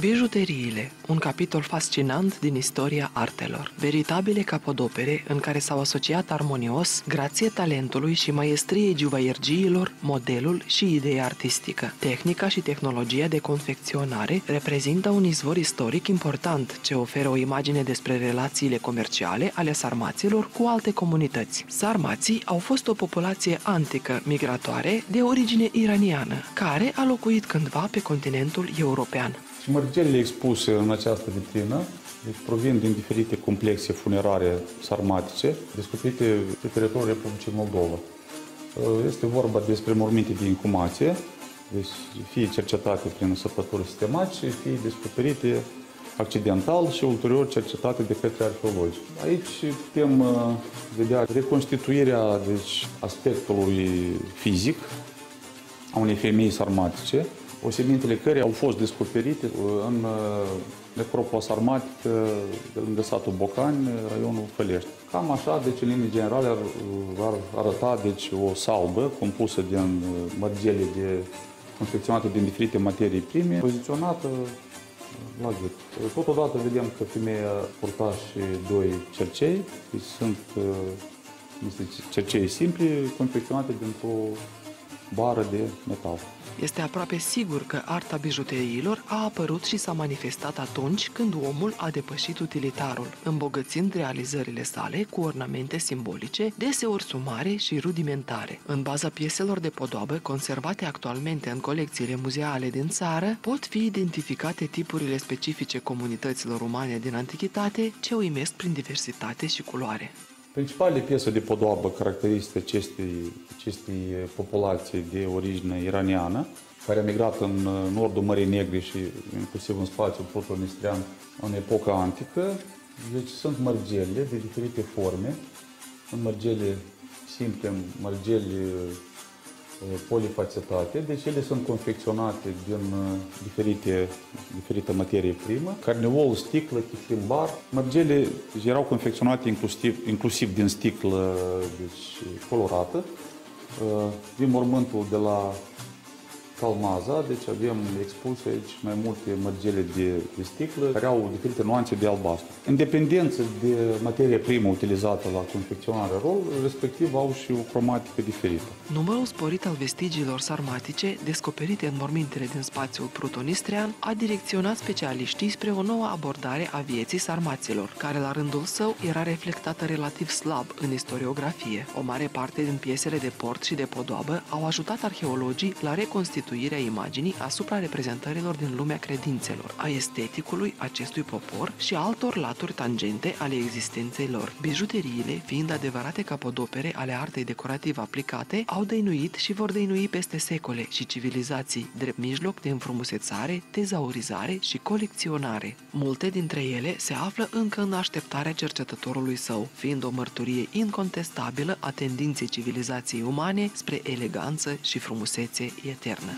Bijuteriile, un capitol fascinant din istoria artelor. Veritabile capodopere în care s-au asociat armonios grație talentului și maestriei juvaiergiilor, modelul și ideea artistică. Tehnica și tehnologia de confecționare reprezintă un izvor istoric important ce oferă o imagine despre relațiile comerciale ale sarmaților cu alte comunități. Sarmații au fost o populație antică, migratoare, de origine iraniană, care a locuit cândva pe continentul european. Și mărgelele expuse în această vitrină deci provin din diferite complexe funerare sarmatice descoperite pe teritoriul Republicii Moldova. Este vorba despre morminte de incumație, deci fie cercetate prin săpături sistematice, fie descoperite accidental și ulterior cercetate de către arheologi. Aici putem uh, vedea reconstituirea deci, aspectului fizic a unei femei sarmatice, osemintele care au fost descoperite uh, în uh, necropola sarmatică de lângă satul Bocani, raionul Fălești. Cam așa, deci în linii generale ar, ar arăta deci, o salbă compusă din mărgele de confecționate din diferite materii prime, poziționată la gât. Totodată vedem că femeia purta și doi cercei, deci sunt niște cercei simpli confecționate dintr-o bară de metal. Este aproape sigur că arta bijuteriilor a apărut și s-a manifestat atunci când omul a depășit utilitarul, îmbogățind realizările sale cu ornamente simbolice, deseori sumare și rudimentare. În baza pieselor de podoabă conservate actualmente în colecțiile muzeale din țară, pot fi identificate tipurile specifice comunităților umane din antichitate ce uimesc prin diversitate și culoare. Principalele piese de podoabă caracteristice acestei, acestei populații de origine iraniană, care a migrat în nordul Mării Negre și inclusiv în spațiul protonistrian în epoca antică, deci sunt mărgele de diferite forme, sunt mărgele simple, mărgele polifacetate, deci ele sunt confecționate din uh, diferite, diferite materie primă, carneol, sticlă, chiflimbar. Mărgele erau confecționate inclusiv, inclusiv din sticlă deci, colorată, uh, din mormântul de la Calmaza, deci avem expuse aici mai multe mărgele de, de sticlă care au diferite nuanțe de albastru. În dependență de materie primă utilizată la confecționarea rol, respectiv au și o cromatică diferită. Numărul sporit al vestigiilor sarmatice descoperite în mormintele din spațiul prutonistrian a direcționat specialiștii spre o nouă abordare a vieții sarmaților, care la rândul său era reflectată relativ slab în istoriografie. O mare parte din piesele de port și de podoabă au ajutat arheologii la reconstituirea constituirea imaginii asupra reprezentărilor din lumea credințelor, a esteticului acestui popor și altor laturi tangente ale existenței lor. Bijuteriile, fiind adevărate capodopere ale artei decorative aplicate, au dăinuit și vor dăinui peste secole și civilizații, drept mijloc de înfrumusețare, tezaurizare și colecționare. Multe dintre ele se află încă în așteptarea cercetătorului său, fiind o mărturie incontestabilă a tendinței civilizației umane spre eleganță și frumusețe eternă.